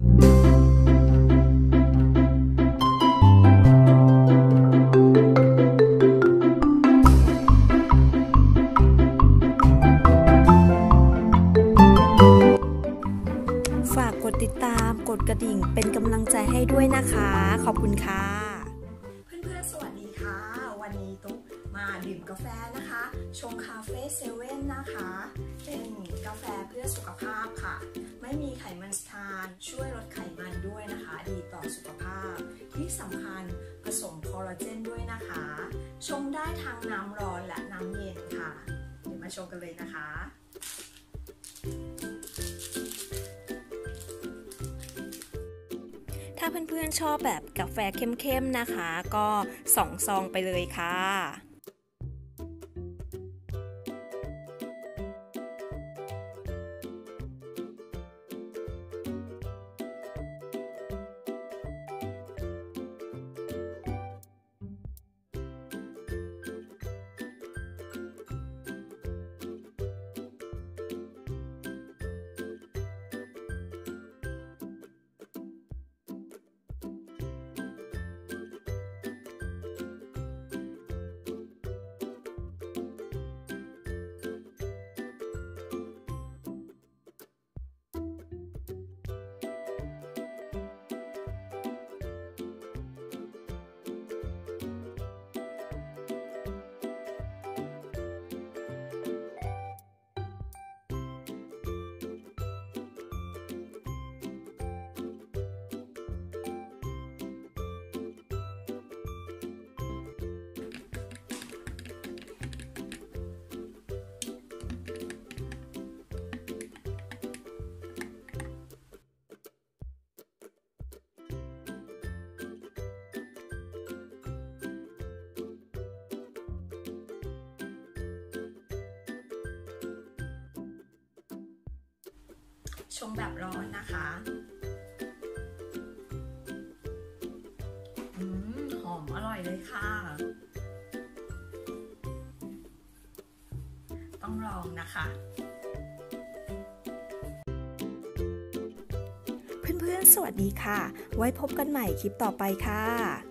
ฝากกดติดตามกดกระดิ่งเป็นกำลังใจให้ด้วยนะคะ ขอบคุณค่ะ เพื่อนๆ สวัสดีค่ะ วันนี้ตุ๊กมาดื่มกาแฟนะคะ ชงคาเฟ่เซเว่นนะคะ เป็นกาแฟเพื่อสุขภาพค่ะ ไม่มีไขมันทาน ช่วยลดไขมันด้วยนะคะ ดีต่อสุขภาพ ที่สำคัญผสมคอลลาเจนด้วยนะคะ ชงได้ทั้งน้ำร้อนและน้ำเย็นค่ะ เดี๋ยวมาชงกันเลยนะคะถ้าเพื่อนๆชอบแบบกาแฟเข้มๆนะคะ ก็สองซองไปเลยค่ะ ชงแบบร้อนนะคะอืมหอมอร่อยเลยค่ะ ต้องลองนะคะเพื่อนๆ สวัสดีค่ะ ไว้พบกันใหม่คลิปต่อไปค่ะ